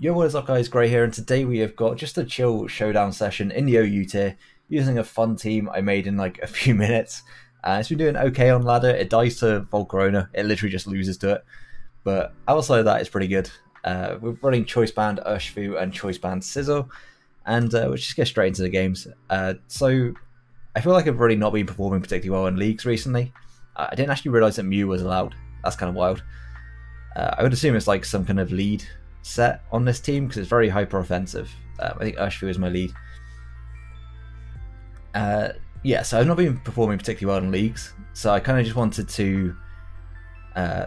Yo, what is up guys, Gray here, and today we have got just a chill showdown session in the OU tier, using a fun team I made in like a few minutes. Uh, it's been doing okay on ladder, it dies to Volcarona, it literally just loses to it. But outside of that, it's pretty good. Uh, we're running Choice Band Urshifu and Choice Band Sizzle, and uh, we'll just get straight into the games. Uh, so, I feel like I've really not been performing particularly well in leagues recently. Uh, I didn't actually realise that Mew was allowed, that's kind of wild. Uh, I would assume it's like some kind of lead set on this team because it's very hyper offensive. Um, I think Urshifu is my lead. Uh, yeah, so I've not been performing particularly well in leagues, so I kind of just wanted to. Uh,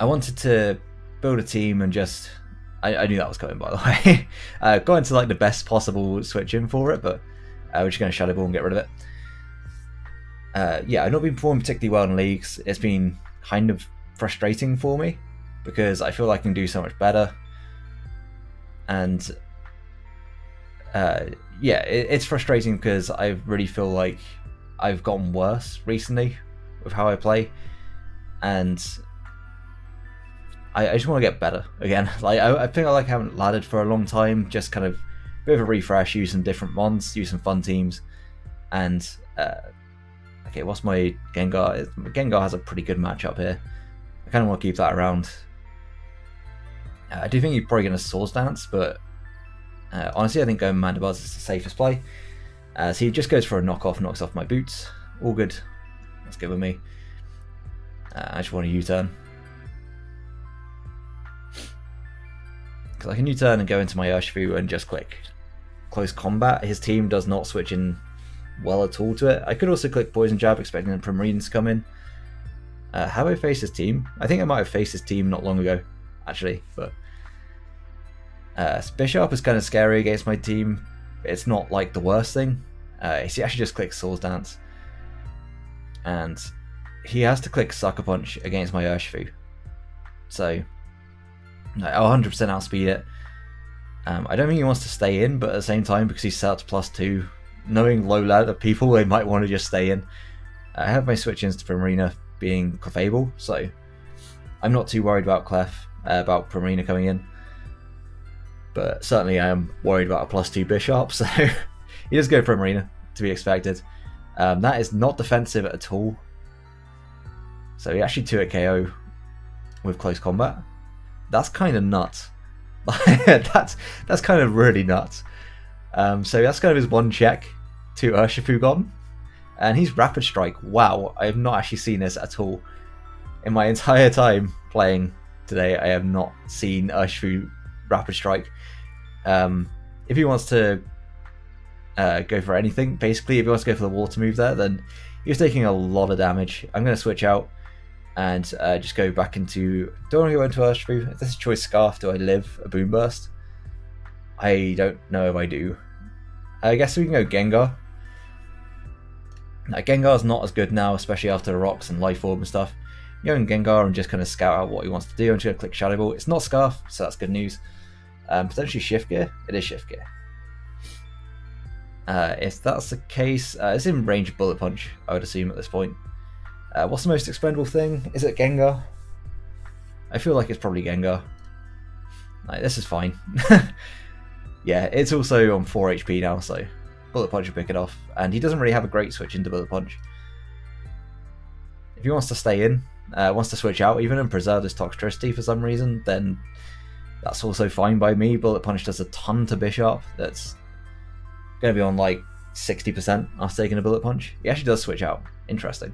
I wanted to build a team and just. I, I knew that was coming, by the way. uh, got into like the best possible switch in for it, but uh, we're just going to Shadow Ball and get rid of it. Uh, yeah, I've not been performing particularly well in leagues. It's been kind of frustrating for me because I feel like I can do so much better. And uh, yeah, it, it's frustrating because I really feel like I've gotten worse recently with how I play, and I, I just want to get better again. Like I, I think I like haven't laddered for a long time. Just kind of a bit of a refresh, use some different mons, use some fun teams, and uh, okay, what's my Gengar? Gengar has a pretty good matchup here. I kind of want to keep that around. Uh, I do think you're probably going to Swords Dance, but uh, honestly, I think going Mandibuzz is the safest play. Uh, so he just goes for a knockoff, knocks off my boots. All good. That's good with me. Uh, I just want a U-turn. Because I can U-turn and go into my Urshifu and just click Close Combat. His team does not switch in well at all to it. I could also click Poison Jab, expecting the Primarinas to come in. Uh, have I faced his team? I think I might have faced his team not long ago actually. But uh, Bisharp is kind of scary against my team. It's not like the worst thing. Uh, he actually just clicks Swords Dance, and he has to click Sucker Punch against my Urshifu. So I'll 100% outspeed it. Um, I don't think he wants to stay in, but at the same time, because he's set up to plus two, knowing low ladder people, they might want to just stay in. I have my switch ins to Primarina being Clefable, so I'm not too worried about Clef about Primarina coming in. But certainly I am worried about a plus two Bisharp, so he does go for Primarina, to be expected. Um, that is not defensive at all. So he actually 2 at KO with close combat. That's kind of nuts. that's that's kind of really nuts. Um, so that's kind of his one check to Urshifu gone. And he's Rapid Strike. Wow, I have not actually seen this at all in my entire time playing today. I have not seen Urshifu Rapid Strike. Um, if he wants to uh, go for anything, basically, if he wants to go for the water move there, then he's taking a lot of damage. I'm going to switch out and uh, just go back into. Don't want to go into Urshifu. If this is choice Scarf, do I live a Boomburst? I don't know if I do. I guess we can go Gengar. Now, Gengar's not as good now, especially after the rocks and Life Orb and stuff in Gengar and just kind of scout out what he wants to do. I'm just going to click Shadow Ball. It's not Scarf, so that's good news. Um, potentially Shift Gear. It is Shift Gear. Uh, if that's the case, uh, it's in range of Bullet Punch, I would assume at this point. Uh, what's the most expendable thing? Is it Gengar? I feel like it's probably Gengar. Like, this is fine. yeah, it's also on 4 HP now, so Bullet Punch will pick it off. And he doesn't really have a great switch into Bullet Punch. If he wants to stay in, uh, wants to switch out even and preserve this Toxtricity for some reason, then that's also fine by me. Bullet Punch does a ton to Bishop. That's going to be on like 60% after taking a Bullet Punch. He actually does switch out. Interesting.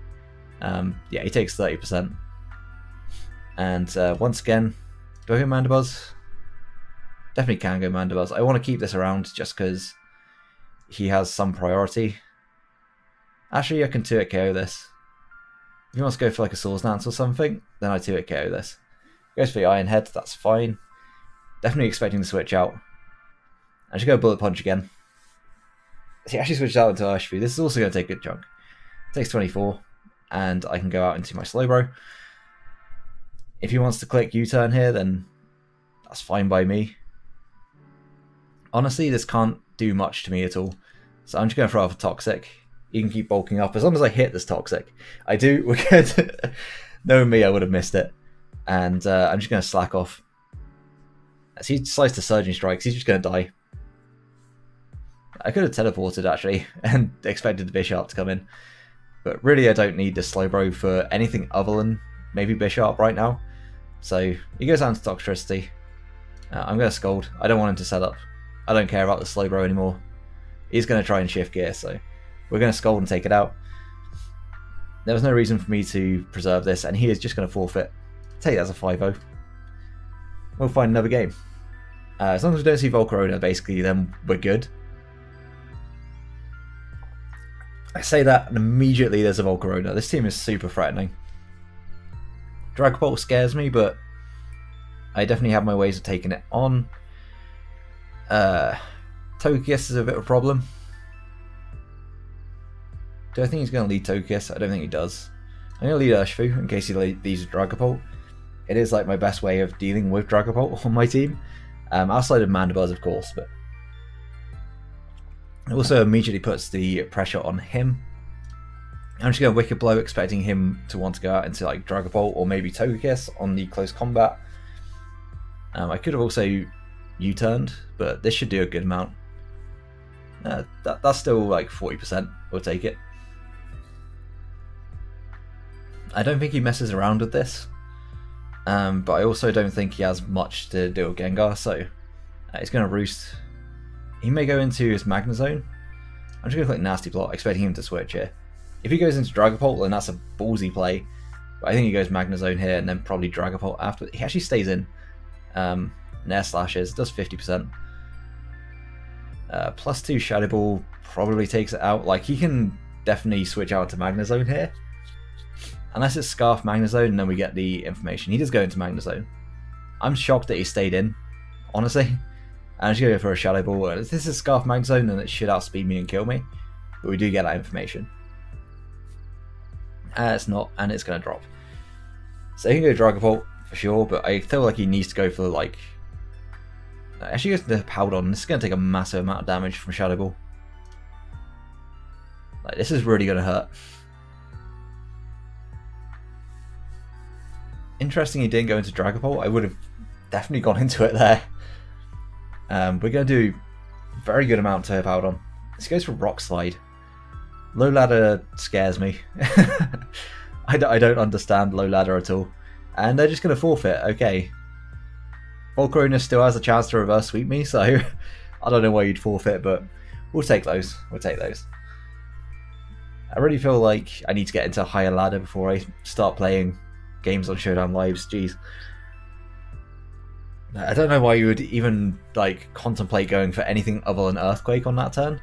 Um, yeah, he takes 30%. And uh, once again, do I go Mandibuzz? Definitely can go Mandibuzz. I want to keep this around just because he has some priority. Actually, I can 2 KO this. If he wants to go for like a Swords Dance or something, then I 2 it KO this. Goes for the Iron Head, that's fine. Definitely expecting to switch out. I should go Bullet Punch again. He actually switched out into Urshifu. This is also going to take a good chunk. Takes 24, and I can go out into my Slowbro. If he wants to click U-turn here, then that's fine by me. Honestly, this can't do much to me at all. So I'm just going to throw off a Toxic you can keep bulking up as long as I hit this toxic. I do. We're good. Knowing me, I would have missed it, and uh, I'm just going to slack off. As he decides to Surging Strikes, he's just going to die. I could have teleported actually and expected the Bisharp to come in. But really, I don't need the Slowbro for anything other than maybe Bisharp right now. So he goes down to Toxtricity. Uh, I'm going to Scald. I don't want him to set up. I don't care about the Slowbro anymore. He's going to try and shift gear, so we're going to Scald and take it out. There was no reason for me to preserve this, and he is just going to forfeit. Take that as a 5-0. We'll find another game. Uh, as long as we don't see Volcarona, basically, then we're good. I say that, and immediately there's a Volcarona. This team is super threatening. Dragapult scares me, but I definitely have my ways of taking it on. Uh, Togekiss is a bit of a problem. Do I think he's going to lead Togekiss? I don't think he does. I'm going to lead Urshifu in case he leads Dragapult. It is like my best way of dealing with Dragapult on my team. Um, outside of Mandibuzz, of course, but it also immediately puts the pressure on him. I'm just going to Wicked Blow, expecting him to want to go out into like Dragapult or maybe Togekiss on the close combat. Um, I could have also U-turned, but this should do a good amount. Uh, that, that's still like 40%, we'll take it. I don't think he messes around with this, um, but I also don't think he has much to do with Gengar, so uh, he's going to Roost. He may go into his Magnezone. I'm just going to click Nasty Plot, expecting him to switch here. If he goes into Dragapult, then that's a ballsy play. But I think he goes Magnezone here and then probably Dragapult after. He actually stays in. Um, Nair Slashes, does 50%. Uh, plus 2 Shadow Ball probably takes it out. Like, he can definitely switch out to Magnezone here. Unless it's Scarf Magnezone and then we get the information. He does go into Magnezone. I'm shocked that he stayed in, honestly. I'm just to go for a Shadow Ball. If this is Scarf Magnezone, then it should outspeed me and kill me. But we do get that information. Uh, it's not, and it's going to drop. So he can go Dragapult for sure, but I feel like he needs to go for like. Actually, goes to Powdon. This is going to take a massive amount of damage from Shadow Ball. Like this is really going to hurt. Interesting, he didn't go into Dragapult. I would have definitely gone into it there. Um, we're going to do very good amount to Powdon. This goes for Rock Slide. Low ladder scares me. I, d- I don't understand low ladder at all. And they're just going to forfeit. Okay. Volcarona still has a chance to reverse sweep me, so I don't know why you'd forfeit, but we'll take those. We'll take those. I really feel like I need to get into a higher ladder before I start playing games on Showdown Lives. Jeez. I don't know why you would even like contemplate going for anything other than Earthquake on that turn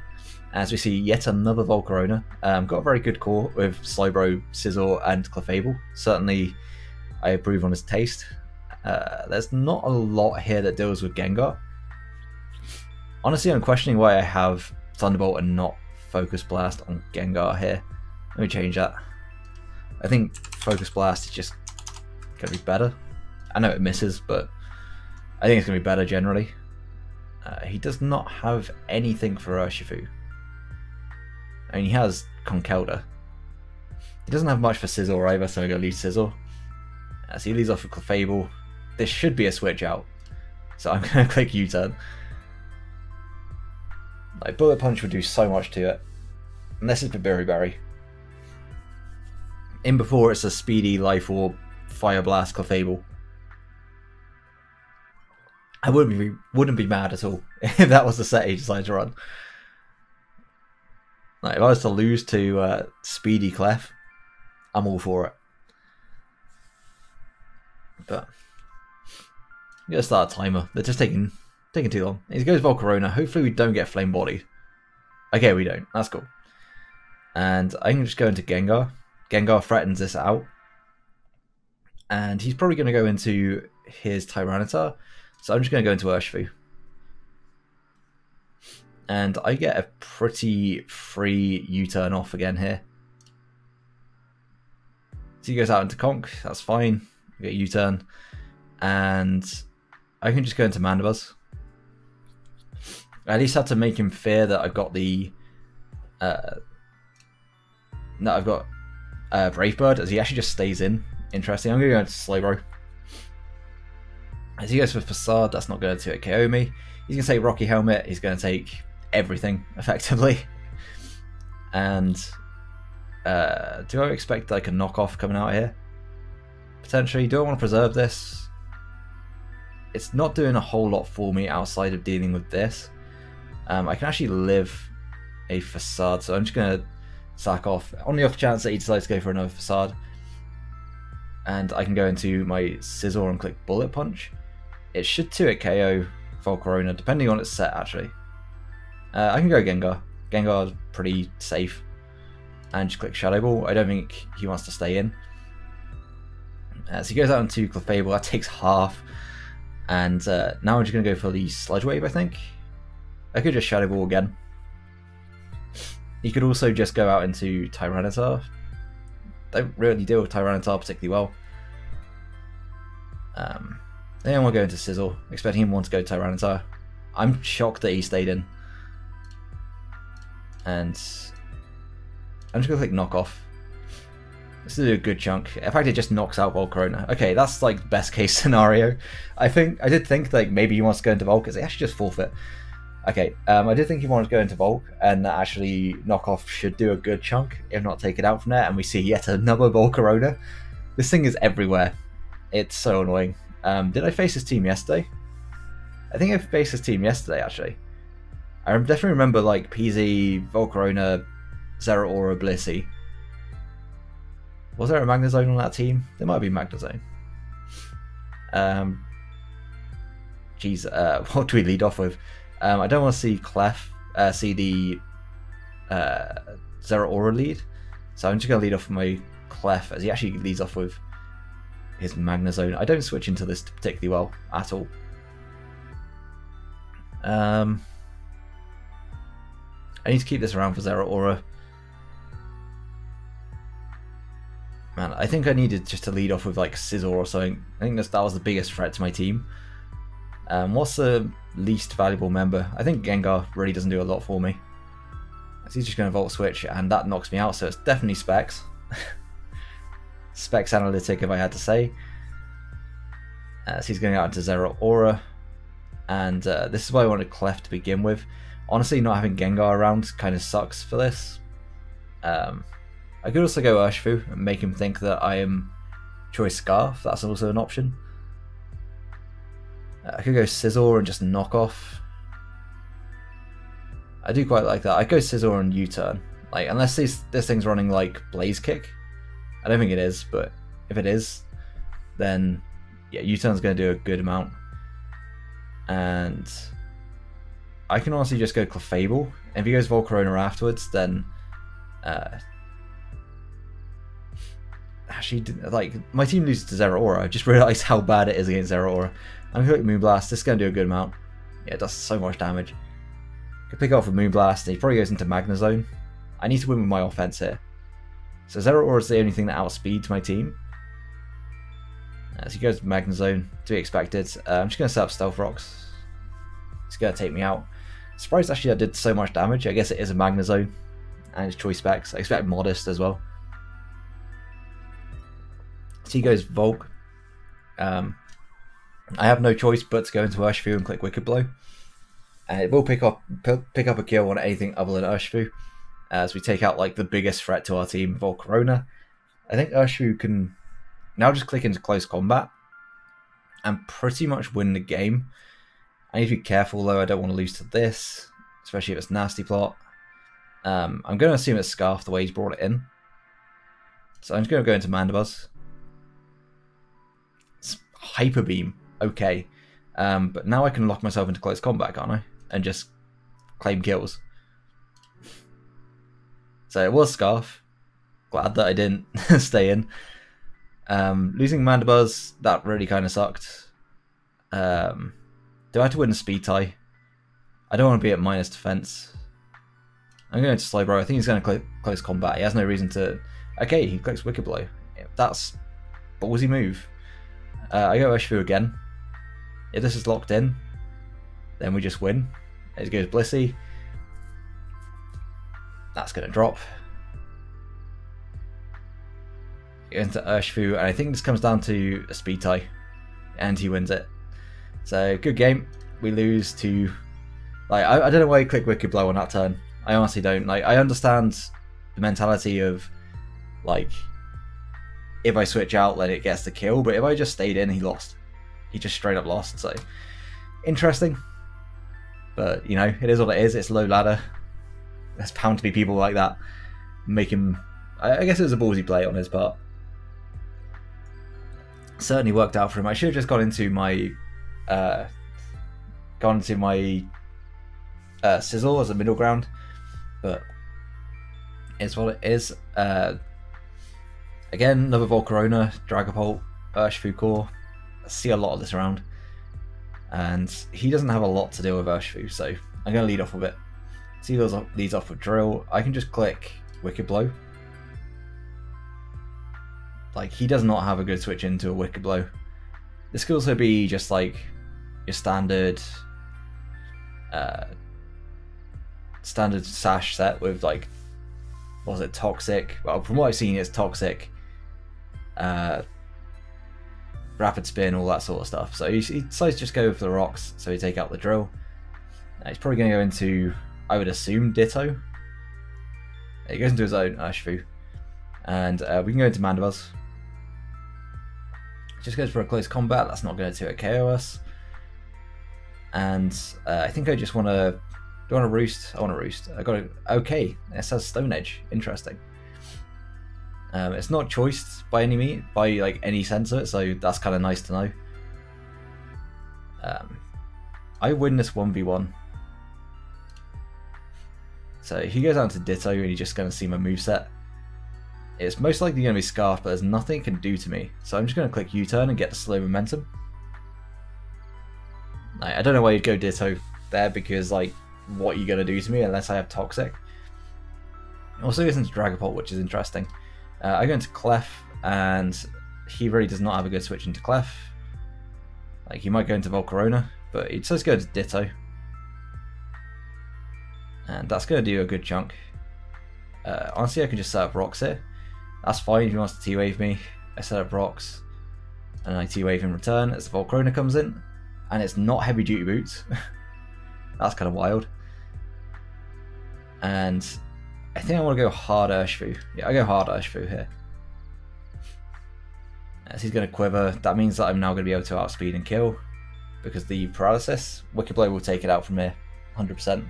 as we see yet another Volcarona. Um, got a very good core with Slowbro, Scizor, and Clefable. Certainly, I approve on his taste. Uh, there's not a lot here that deals with Gengar. Honestly, I'm questioning why I have Thunderbolt and not Focus Blast on Gengar here. Let me change that. I think Focus Blast is just going to be better. I know it misses, but I think it's going to be better generally. Uh, he does not have anything for Urshifu. I mean, he has Conkeldurr. He doesn't have much for Scizor either, so I'm going to leave Scizor. As he leads off with Clefable, this should be a switch out. So I'm going to click U-turn. Like, Bullet Punch would do so much to it. Unless it's for Berry In before, it's a speedy Life Orb, Fire Blast, Clefable. I wouldn't be wouldn't be mad at all if that was the set he decided to run. Like if I was to lose to uh, Speedy Clef, I'm all for it. But I'm gonna start a timer. They're just taking taking too long. He goes Volcarona. Hopefully we don't get flame bodied. Okay, we don't. That's cool. And I can just go into Gengar. Gengar threatens this out. And he's probably going to go into his Tyranitar. So I'm just going to go into Urshifu and I get a pretty free U-turn off again here. So he goes out into Conk, that's fine. I get U-turn, and I can just go into Mandibuzz. I at least had to make him fear that I've got the uh, that I've got uh, Brave Bird, as he actually just stays in. Interesting. I'm going to go into Slowbro. As he goes for Facade, that's not going to KO me. He's going to take Rocky Helmet, he's going to take everything, effectively. And uh, do I expect like a knockoff coming out here? Potentially. Do I want to preserve this? It's not doing a whole lot for me outside of dealing with this. Um, I can actually live a facade, so I'm just going to sack off on the off chance that he decides to go for another facade. And I can go into my Scizor and click Bullet Punch. It should 2 it KO Volcarona, depending on its set actually. Uh, I can go Gengar. Gengar's pretty safe. And just click Shadow Ball. I don't think he wants to stay in. Uh, so he goes out into Clefable, that takes half. And uh, now I'm just going to go for the Sludge Wave, I think. I could just Shadow Ball again. He could also just go out into Tyranitar. Don't really deal with Tyranitar particularly well. Um, then we'll go into Sizzle, expecting him to want to go Tyranitar. I'm shocked that he stayed in. And I'm just gonna click knock off. This is a good chunk. In fact, it just knocks out Volcarona. Okay, that's like best case scenario. I think I did think like maybe he wants to go into Volk because he actually just forfeit. Okay, um, I did think he wanted to go into Volk, and actually knockoff should do a good chunk, if not take it out from there, and we see yet another Volcarona. This thing is everywhere. It's so annoying. Um, did I face his team yesterday? I think I faced his team yesterday, actually. I definitely remember like PZ, Volcarona, Zeraora, Blissey. Was there a Magnezone on that team? There might be Magnezone. Um, geez, uh, what do we lead off with? Um, I don't want to see Clef, uh, see the uh, Zeraora lead, so I'm just going to lead off with my Clef as he actually leads off with his Magnezone. I don't switch into this particularly well at all. Um, I need to keep this around for Zeraora. Man, I think I needed just to lead off with like Scizor or something. I think that was the biggest threat to my team. Um, what's the least valuable member? I think Gengar really doesn't do a lot for me. He's just going to Volt Switch, and that knocks me out, so it's definitely Specs. Specs Analytic, if I had to say. Uh, so he's going out to Aura, And uh, this is why I wanted Clef to begin with. Honestly, not having Gengar around kind of sucks for this. Um, I could also go Urshifu and make him think that I am Choice Scarf. That's also an option. I could go Scizor and just knock off. I do quite like that. I go Scizor and U-turn. Like unless this this thing's running like Blaze Kick. I don't think it is, but if it is, then yeah, U-turn's going to do a good amount. And I can honestly just go Clefable. If he goes Volcarona afterwards, then uh, actually, like my team loses to Zeraora. I just realised how bad it is against Zeraora. I'm going to Moonblast. This is going to do a good amount. Yeah, it does so much damage. Could pick off a Moonblast, he probably goes into Magnezone. I need to win with my offense here. So Zeraora is the only thing that outspeeds my team. As he goes to Magnezone, to be expected. Uh, I'm just going to set up Stealth Rocks. It's going to take me out. Surprised actually I did so much damage. I guess it is a Magnezone and it's choice specs. I expect Modest as well. So he goes Volk. Um, I have no choice but to go into Urshifu and click Wicked Blow. And it will pick up pick up a kill on anything other than Urshifu as we take out like the biggest threat to our team, Volcarona. I think Urshifu can now just click into close combat and pretty much win the game. I need to be careful though, I don't want to lose to this, especially if it's nasty plot. Um, I'm going to assume it's Scarf the way he's brought it in. So I'm just going to go into Mandibuzz. Hyper Beam, okay. Um, but now I can lock myself into close combat, can't I? And just claim kills. So it was Scarf. Glad that I didn't stay in. Um, losing Mandibuzz, that really kind of sucked. Um, do I have to win a speed tie? I don't want to be at minus defense. I'm going to Slowbro. I think he's going to cl close combat. He has no reason to... Okay, he clicks Wicked Blow. That's ballsy move. Uh, I go Urshifu again. If this is locked in, then we just win. It goes Blissey. That's going to drop. Into Urshifu, and I think this comes down to a speed tie, and he wins it. So good game. We lose to like I, I don't know why you click Wicked Blow on that turn. I honestly don't. Like I understand the mentality of like if I switch out then it gets the kill, but if I just stayed in he lost. He just straight up lost, so interesting. But you know, it is what it is, it's low ladder. There's bound to be people like that. Make him I, guess it was a ballsy play on his part. Certainly worked out for him. I should have just gone into my uh gone into my uh, Sizzle as a middle ground, but it's what it is. Uh, again, another Volcarona, Dragapult, Urshifu Core. I see a lot of this around. And he doesn't have a lot to deal with Urshifu, so I'm going to lead off with it. See those leads off with Drill. I can just click Wicked Blow. Like, he does not have a good switch into a Wicked Blow. This could also be just like your standard uh, standard sash set with like was it toxic? Well, from what I've seen, it's toxic, uh, rapid spin, all that sort of stuff. So he, he decides to just go for the rocks. So he take out the drill. Now he's probably going to go into, I would assume, Ditto. He goes into his own Urshifu, and uh, we can go into Mandibuzz. Just goes for a close combat. That's not going to KO us. And uh, I think I just want to do I want to roost? I want to roost. I got a okay. It says Stone Edge. Interesting. Um, it's not choiced by any meat, by like any sense of it, so that's kind of nice to know. Um, I win this one v one. So he goes down to Ditto, and you're just going to see my move set. It's most likely going to be Scarf, but there's nothing it can do to me. So I'm just going to click U-turn and get the slow momentum. I don't know why you'd go Ditto there because like what are you're gonna do to me unless I have Toxic. Also goes into Dragapult, which is interesting. Uh, I go into Clef, and he really does not have a good switch into Clef. Like he might go into Volcarona, but he does go to Ditto. And that's going to do a good chunk. Uh, honestly, I can just set up rocks here. That's fine if he wants to T-Wave me. I set up rocks, and I T-Wave in return as the Volcarona comes in. And it's not heavy duty boots. that's kind of wild. And I think I want to go hard Urshifu. Yeah, I go hard Urshifu here. As he's going to quiver, that means that I'm now going to be able to outspeed and kill. Because the paralysis, Wicked Blow will take it out from here. 100%.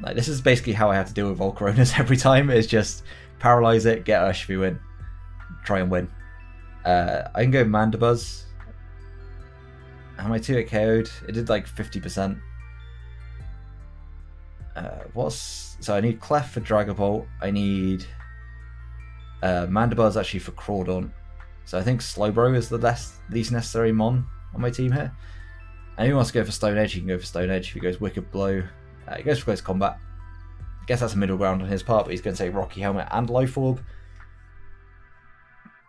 Like, this is basically how I have to deal with Volcaronas every time, is just paralyze it, get Urshifu in, try and win. Uh, I can go Mandibuzz. Am I 2 it KO'd? It did like 50%. What's so I need Clef for Dragapult. I need uh, Mandibuzz actually for Crawdaunt. So I think Slowbro is the less, least necessary Mon on my team here. And wants to go for Stone Edge, he can go for Stone Edge. If he goes Wicked Blow, uh, he goes for Close Combat. I guess that's a middle ground on his part, but he's going to take Rocky Helmet and Life Orb.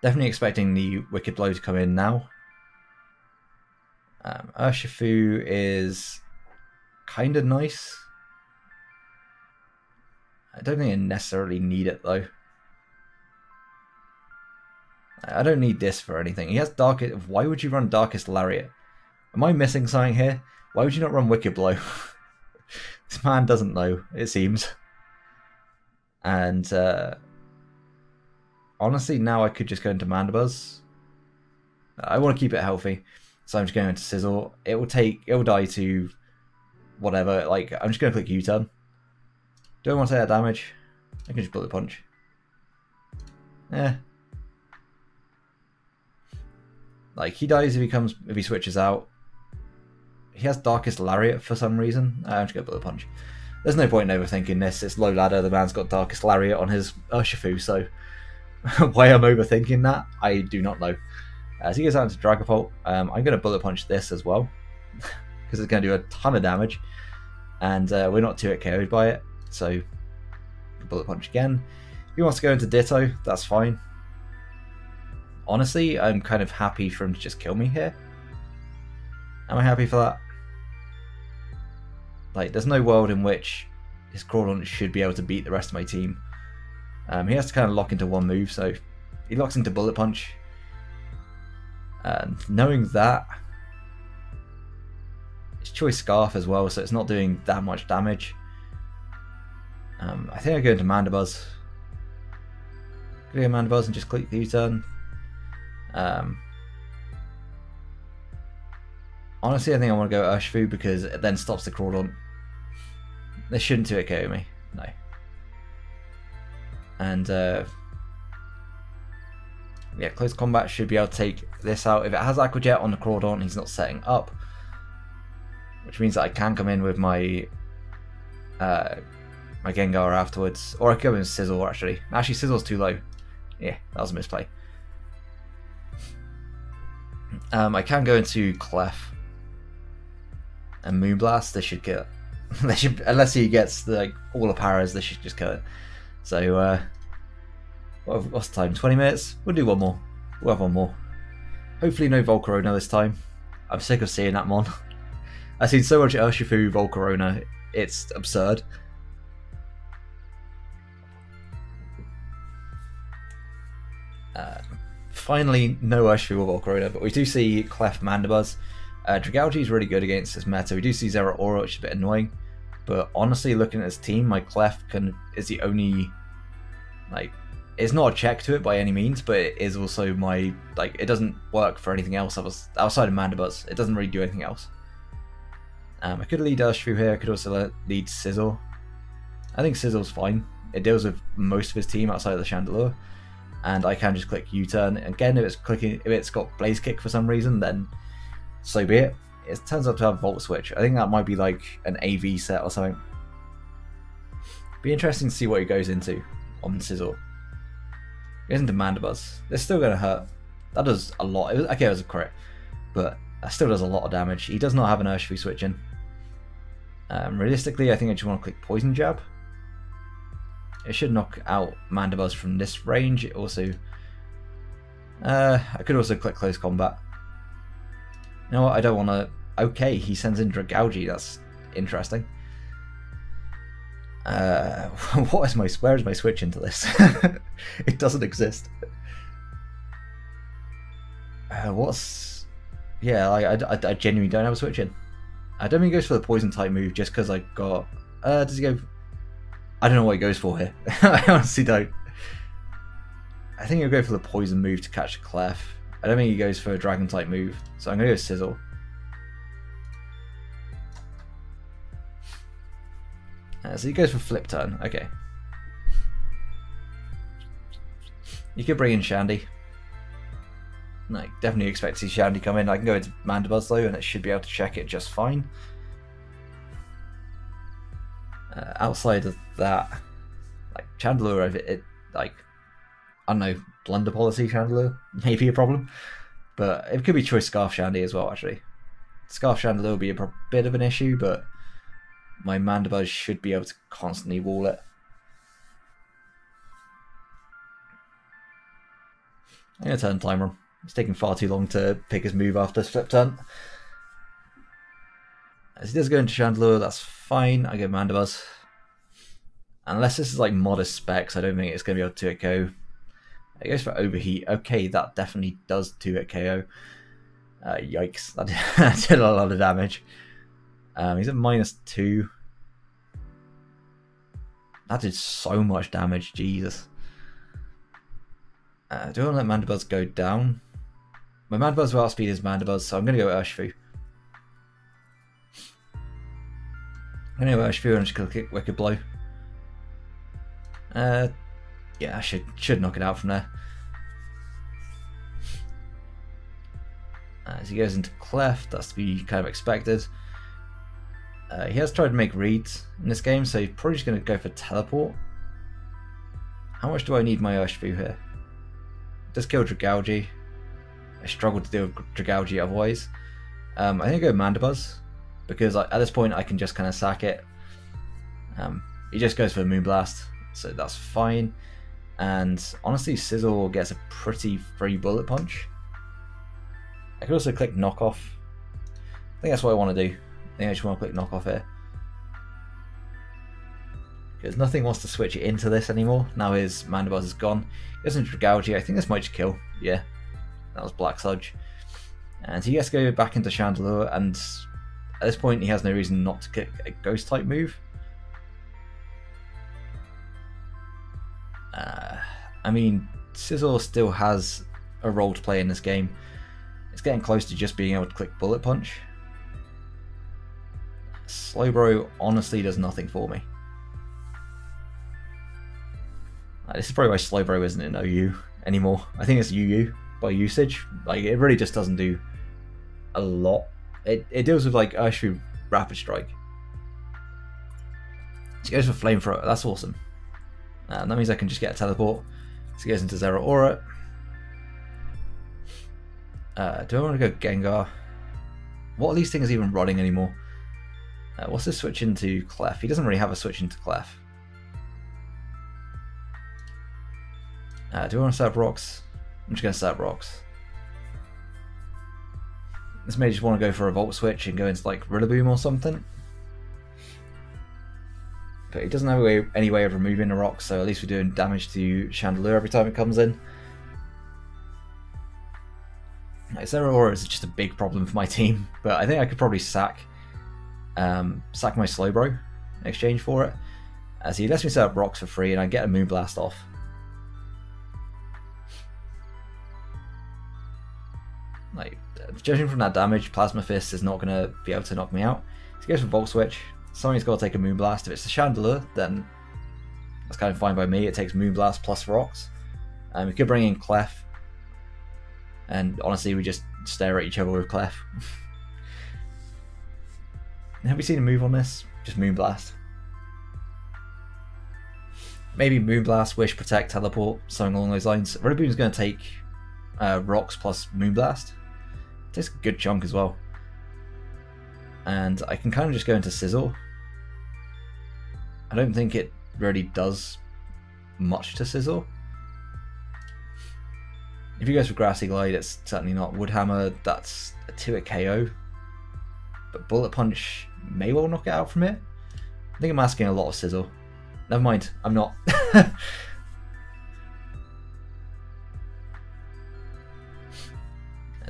Definitely expecting the Wicked Blow to come in now. Um, Urshifu is kind of nice. I don't think I necessarily need it though. I don't need this for anything. He has Darkest. Why would you run Darkest Lariat? Am I missing something here? Why would you not run Wicked Blow? this man doesn't know, it seems. And uh, honestly, now I could just go into Mandibuzz. I want to keep it healthy, so I'm just going into Sizzle. It will take. It will die to whatever. Like I'm just going to click U-turn. Do I want to that damage? I can just bullet punch. Yeah. Like he dies if he comes if he switches out. He has Darkest Lariat for some reason. I'm just gonna bullet punch. There's no point in overthinking this. It's low ladder. The man's got Darkest Lariat on his Urshifu, so why I'm overthinking that, I do not know. As he goes out into Dragapult, um, I'm going to bullet punch this as well because it's going to do a ton of damage, and uh, we're not too KO'd by it. So, bullet punch again. If he wants to go into Ditto, that's fine. Honestly, I'm kind of happy for him to just kill me here. Am I happy for that? Like, there's no world in which his Crawdaunt should be able to beat the rest of my team. Um, he has to kind of lock into one move, so he locks into Bullet Punch. And knowing that, it's choice scarf as well, so it's not doing that much damage. Um, I think I go into Mandibuzz. Go to Mandibuzz and just click the U-turn. Um, honestly, I think I want to go Urshifu because it then stops the Crawdaunt. They shouldn't do it me. No. And uh, yeah, close combat should be able to take this out. If it has Aqua Jet on the Crawdaunt, he's not setting up, which means that I can come in with my uh, my Gengar afterwards, or I could go in Sizzle actually. Actually, Sizzle's too low. Yeah, that was a misplay. Um, I can go into Clef and Moonblast. They should get. they should unless he gets the, like all the paras. They should just kill it. So uh, what, what's the time? Twenty minutes. We'll do one more. We'll have one more. Hopefully no Volcarona this time. I'm sick of seeing that mon. I've seen so much Urshifu Volcarona. It's absurd. Finally, no Urshifu or Volcarona, but we do see Clef Mandibuzz. Uh, Dragalge is really good against this meta. We do see Zeraora, which is a bit annoying. But honestly, looking at his team, my Clef can is the only like it's not a check to it by any means, but it is also my like it doesn't work for anything else outside of Mandibuzz. It doesn't really do anything else. Um, I could lead Urshifu here. I could also lead Sizzle. I think Sizzle's fine. It deals with most of his team outside of the Chandelure and I can just click U-turn. Again, if it's clicking, if it's got Blaze Kick for some reason, then so be it. It turns out to have Volt Switch. I think that might be like an AV set or something. Be interesting to see what he goes into on Sizzle. He goes into Mandibuzz. It's still going to hurt. That does a lot. It was, okay, it was a crit, but that still does a lot of damage. He does not have an Urshifu switch in. Um, realistically, I think I just want to click Poison Jab. It should knock out Mandibuzz from this range. It also... Uh, I could also click Close Combat. You know what, I don't want to... Okay, he sends in Dragalge, that's interesting. Uh, what is my... Where is my switch into this? it doesn't exist. Uh, what's... Yeah, I, I, I genuinely don't have a switch in. I don't think he goes for the poison type move just because I got... Uh, does he go I don't know what he goes for here. I honestly don't. I think he'll go for the poison move to catch Clef. I don't think he goes for a dragon type move, so I'm gonna go Sizzle. Uh, so he goes for flip turn. Okay. You could bring in Shandy. Like, definitely expect to see Shandy come in. I can go into Mandibuzz though, and it should be able to check it just fine. Uh, outside of that, like Chandelure, it, it like I don't know, blunder policy Chandelure may be a problem, but it could be choice Scarf Shandy as well. Actually, Scarf Chandelure will be a bit of an issue, but my Mandibuzz should be able to constantly wall it. I'm gonna turn timer. On. It's taking far too long to pick his move after flip turn. As he does go into Chandelure, that's fine. I get Mandibuzz. Unless this is like modest specs, I don't think it's going to be able to 2 KO. It goes for Overheat. Okay, that definitely does 2 at KO. Uh, yikes, that did, that did, a lot of damage. Um, he's at minus 2. That did so much damage, Jesus. Uh, do I want to let Mandibuzz go down? My Mandibuzz will outspeed his Mandibuzz, so I'm going to go Urshifu. Anyway, I should just click Wicked Blow. Uh, yeah, I should should knock it out from there. As he goes into Clef, that's to be kind of expected. Uh, he has tried to make reads in this game, so he's probably just going to go for Teleport. How much do I need my Urshifu here? Just kill Dragalge. I struggle to deal with Dragalge otherwise. Um, I think I go Mandibuzz because at this point I can just kind of sack it. Um, he just goes for a Moonblast, so that's fine. And honestly, Sizzle gets a pretty free bullet punch. I could also click knockoff. I think that's what I want to do. I think I just want to click knockoff here. Because nothing wants to switch it into this anymore. Now his Mandibuzz is gone. He doesn't Dragalge. I think this might just kill. Yeah. That was Black Sludge. And he gets to go back into Chandelure, and at this point, he has no reason not to kick a ghost type move. Uh, I mean, Scizor still has a role to play in this game. It's getting close to just being able to click Bullet Punch. Slowbro honestly does nothing for me. Uh, this is probably why Slowbro isn't in OU anymore. I think it's UU by usage. Like, it really just doesn't do a lot. It, it deals with, like, Urshifu Rapid Strike. She goes for Flamethrower. That's awesome. And uh, that means I can just get a teleport. She goes into Zeraora. Uh, do I want to go Gengar? What are these things even running anymore? Uh, what's this switch into Clef? He doesn't really have a switch into Clef. Uh, do I want to set rocks? I'm just going to set rocks. This may just want to go for a Volt Switch and go into like Rillaboom or something. But it doesn't have any way of removing the rock, so at least we're doing damage to Chandelure every time it comes in. Zeraora is it just a big problem for my team, but I think I could probably sack um, sack my Slowbro in exchange for it. As he lets me set up rocks for free and I get a Moonblast off. Judging from that damage, Plasma Fist is not going to be able to knock me out. So he goes for Volt Switch, Somebody's got to take a Moonblast. If it's a Chandelure, then that's kind of fine by me. It takes Moonblast plus rocks. Um, we could bring in Clef. And honestly, we just stare at each other with Clef. Have we seen a move on this? Just Moonblast. Maybe Moonblast, Wish, Protect, Teleport, something along those lines. Rillaboom's going to take uh, Rocks plus Moonblast. Takes a good chunk as well and I can kind of just go into Sizzle. I don't think it really does much to Sizzle. If you go for Grassy Glide, it's certainly not. Woodhammer, that's a 2 KO. But Bullet Punch may well knock it out from it. I think I'm asking a lot of Sizzle. Never mind, I'm not.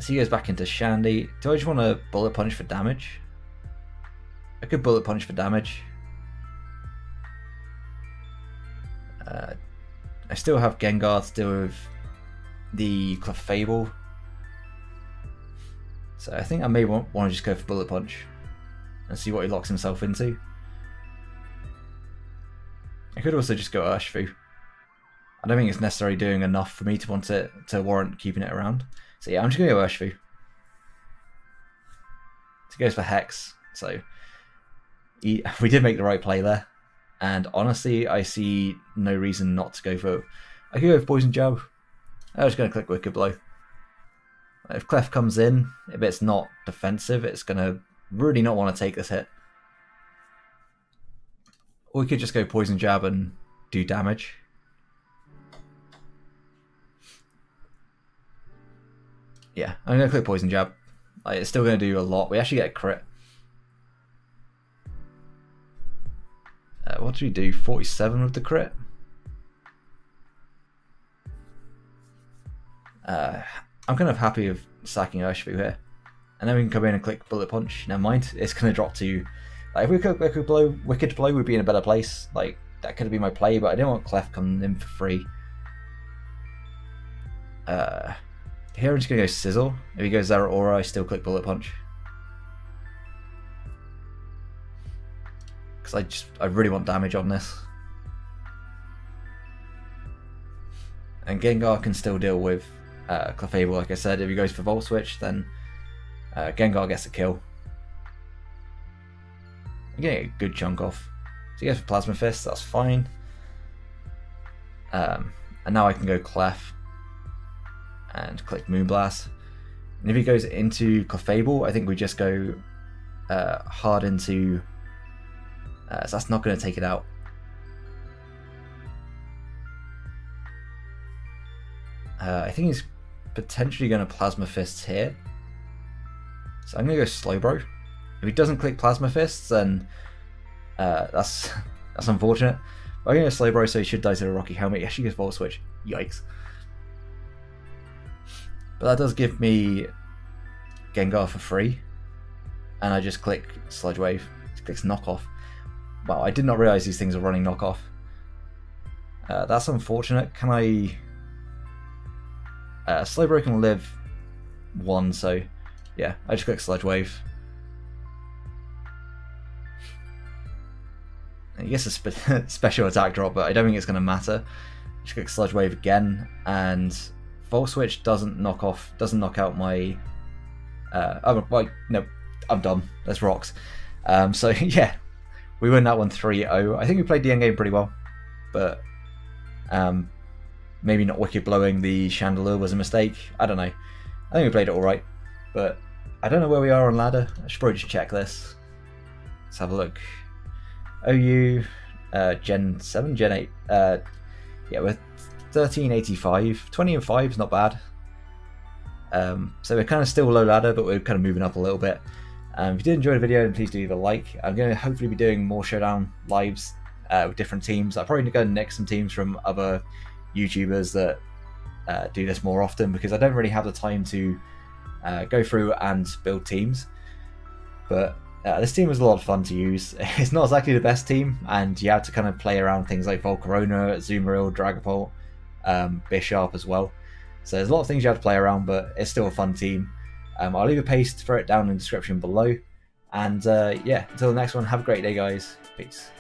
he goes back into Shandy. Do I just want to Bullet Punch for damage? I could bullet punch for damage. Uh, I still have Gengar to deal with the Clefable. So I think I may want, want to just go for Bullet Punch and see what he locks himself into. I could also just go Urshifu. I don't think it's necessarily doing enough for me to want it to warrant keeping it around. So yeah, I'm just going to go Urshifu. So he goes for Hex. So he, we did make the right play there. And honestly, I see no reason not to go for. I could go for Poison Jab. I was going to click Wicked Blow. If Clef comes in, if it's not defensive, it's going to really not want to take this hit. Or we could just go Poison Jab and do damage. Yeah, I'm to click Poison Jab. Like, it's still going to do a lot. We actually get a crit. Uh, what did we do? 47 with the crit? Uh, I'm kind of happy with sacking Urshifu here. And then we can come in and click Bullet Punch. Never mind, it's going to drop to... Like, if we could Wicked Blow, Wicked Blow we'd be in a better place. Like, that could have been my play, but I didn't want Clef coming in for free. Uh, here I'm just going to go Sizzle. If he goes Zeraora, I still click Bullet Punch. because I just I really want damage on this. And Gengar can still deal with uh, Clefable, like I said. If he goes for Volt Switch, then uh, Gengar gets a kill. I'm getting a good chunk off. So he goes for Plasma Fist, that's fine. Um, and now I can go Clef and click Moonblast. And if he goes into Clefable, I think we just go uh, hard into uh, so that's not going to take it out. Uh, I think he's potentially going to Plasma Fists here. So I'm going to go Slowbro. If he doesn't click Plasma Fists, then uh, that's that's unfortunate. But I'm going to Slowbro, so he should die to a Rocky Helmet. He actually gets Volt Switch. Yikes. But that does give me Gengar for free, and I just click Sludge Wave. It clicks knockoff. Wow, I did not realize these things are running knockoff. Uh, that's unfortunate. Can I? Uh, Slowbro can live one, so yeah, I just click Sludge Wave. I guess a spe special attack drop, but I don't think it's going to matter. Just click Sludge Wave again, and Volt Switch doesn't knock off, doesn't knock out my. Uh, oh, well, no, I'm done. That's rocks. Um, so yeah, we win that one 3-0. I think we played the end game pretty well, but um, maybe not wicked blowing the Chandelure was a mistake. I don't know. I think we played it all right, but I don't know where we are on ladder. I should probably just check this. Let's have a look. OU, uh, Gen 7, Gen 8. Uh, yeah, we're 1385. 20 and 5 is not bad. Um, so we're kind of still low ladder, but we're kind of moving up a little bit. Um, if you did enjoy the video, then please do leave a like. I'm going to hopefully be doing more Showdown lives uh, with different teams. I'm probably going to go nick some teams from other YouTubers that uh, do this more often because I don't really have the time to uh, go through and build teams. But uh, this team was a lot of fun to use. It's not exactly the best team, and you have to kind of play around things like Volcarona, Azumarill, Dragapult, um, Bisharp as well. So there's a lot of things you have to play around, but it's still a fun team. Um, I'll leave a paste for it down in the description below. And uh, yeah, until the next one, have a great day, guys. Peace.